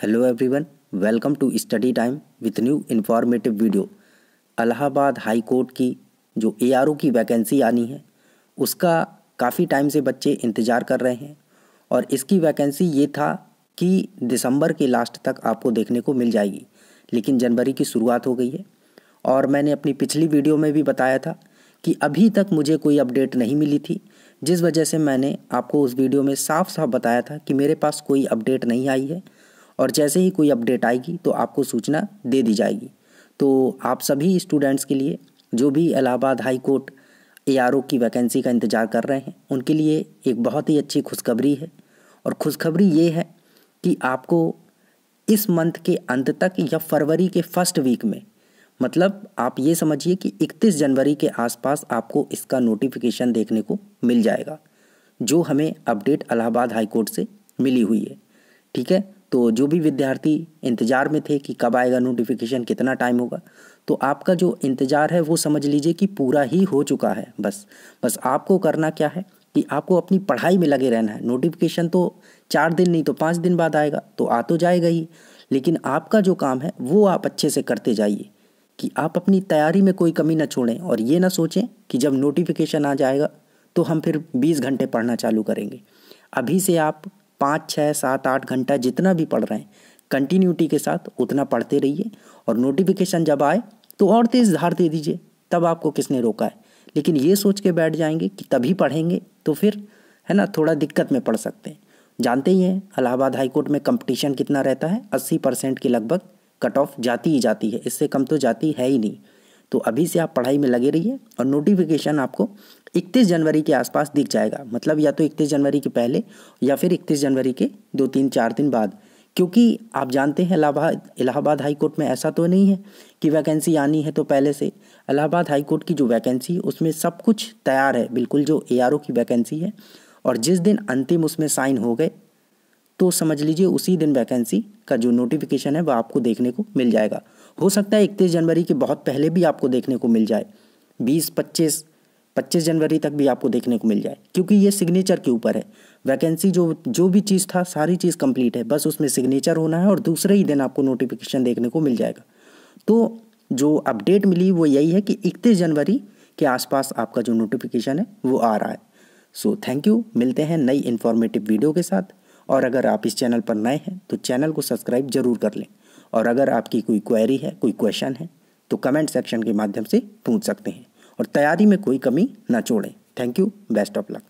Hello everyone welcome to study time with new informative video Allahabad high court की जो ARO की vacancy आनी है, उसका काफ़ी टाइम से बच्चे इंतज़ार कर रहे हैं और इसकी वैकेंसी ये था कि दिसंबर के लास्ट तक आपको देखने को मिल जाएगी, लेकिन जनवरी की शुरुआत हो गई है। और मैंने अपनी पिछली वीडियो में भी बताया था कि अभी तक मुझे कोई अपडेट नहीं मिली थी, जिस वजह से मैंने आपको उस वीडियो में साफ़ साफ़ बताया था कि मेरे पास कोई अपडेट नहीं आई है। और जैसे ही कोई अपडेट आएगी तो आपको सूचना दे दी जाएगी। तो आप सभी स्टूडेंट्स के लिए, जो भी इलाहाबाद हाई कोर्ट एआरओ की वैकेंसी का इंतज़ार कर रहे हैं, उनके लिए एक बहुत ही अच्छी खुशखबरी है। और खुशखबरी ये है कि आपको इस मंथ के अंत तक या फरवरी के फ़र्स्ट वीक में मतलब आप ये समझिए कि 31 जनवरी के आसपास आपको इसका नोटिफिकेशन देखने को मिल जाएगा, जो हमें अपडेट इलाहाबाद हाईकोर्ट से मिली हुई है। ठीक है? तो जो भी विद्यार्थी इंतज़ार में थे कि कब आएगा नोटिफिकेशन कितना टाइम होगा तो आपका जो इंतज़ार है वो समझ लीजिए कि पूरा ही हो चुका है, बस। बस आपको करना क्या है कि आपको अपनी पढ़ाई में लगे रहना है। नोटिफिकेशन तो चार दिन नहीं तो पाँच दिन बाद आएगा तो आ तो जाएगा ही, लेकिन आपका जो काम है वो आप अच्छे से करते जाइए कि आप अपनी तैयारी में कोई कमी ना छोड़ें और ये ना सोचें कि जब नोटिफिकेशन आ जाएगा तो हम फिर बीस घंटे पढ़ना चालू करेंगे। अभी से आप पाँच छः सात, आठ घंटा जितना भी पढ़ रहे हैं कंटिन्यूटी के साथ उतना पढ़ते रहिए और नोटिफिकेशन जब आए तो और तेज़ धार दे दीजिए, तब आपको किसने रोका है? लेकिन ये सोच के बैठ जाएँगे कि तभी पढ़ेंगे तो फिर, है ना, थोड़ा दिक्कत में पढ़ सकते हैं। जानते ही हैं, इलाहाबाद हाईकोर्ट में कंपटीशन कितना रहता है? अस्सी परसेंट के लगभग कट ऑफ़ जाती ही जाती है, इससे कम तो जाती है ही नहीं। तो अभी से आप पढ़ाई में लगे रहिए और नोटिफिकेशन आपको 31 जनवरी के आसपास दिख जाएगा। मतलब या तो 31 जनवरी के पहले या फिर 31 जनवरी के दो तीन चार दिन बाद। क्योंकि आप जानते हैं इलाहाबाद इलाहाबाद हाई कोर्ट में ऐसा तो नहीं है कि वैकेंसी आनी है तो पहले से। इलाहाबाद हाई कोर्ट की जो वैकेंसी उसमें सब कुछ तैयार है। बिल्कुल जो एआरओ की वैकेंसी है और जिस दिन अंतिम उसमें साइन हो गए तो समझ लीजिए उसी दिन वैकेंसी का जो नोटिफिकेशन है, वह आपको देखने को मिल जाएगा। हो सकता है इकतीस जनवरी के बहुत पहले भी आपको देखने को मिल जाए। बीस, पच्चीस पच्चीस जनवरी तक भी आपको देखने को मिल जाए, क्योंकि ये सिग्नेचर के ऊपर है। वैकेंसी जो जो भी चीज़ था, सारी चीज़ कंप्लीट है। बस उसमें सिग्नेचर होना है और दूसरे ही दिन आपको नोटिफिकेशन देखने को मिल जाएगा। तो जो अपडेट मिली, वो यही है कि इकतीस जनवरी के आसपास आपका जो नोटिफिकेशन है, वो आ रहा है। सो थैंक यू मिलते हैं नई इन्फॉर्मेटिव वीडियो के साथ। और अगर आप इस चैनल पर नए हैं तो चैनल को सब्सक्राइब ज़रूर कर लें। और अगर आपकी कोई क्वेरी है, कोई क्वेश्चन है तो कमेंट सेक्शन के माध्यम से पूछ सकते हैं। और तैयारी में कोई कमी ना छोड़ें। Thank you, best of luck.